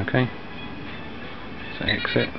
Okay. So exit.